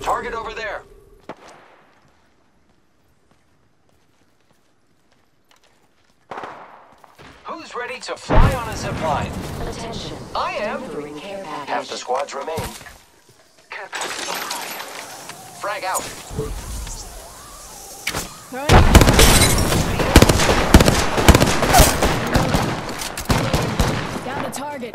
Target over there. Who's ready to fly on a zipline? Attention. I am. Half the squads remain. Frag out. Right. target.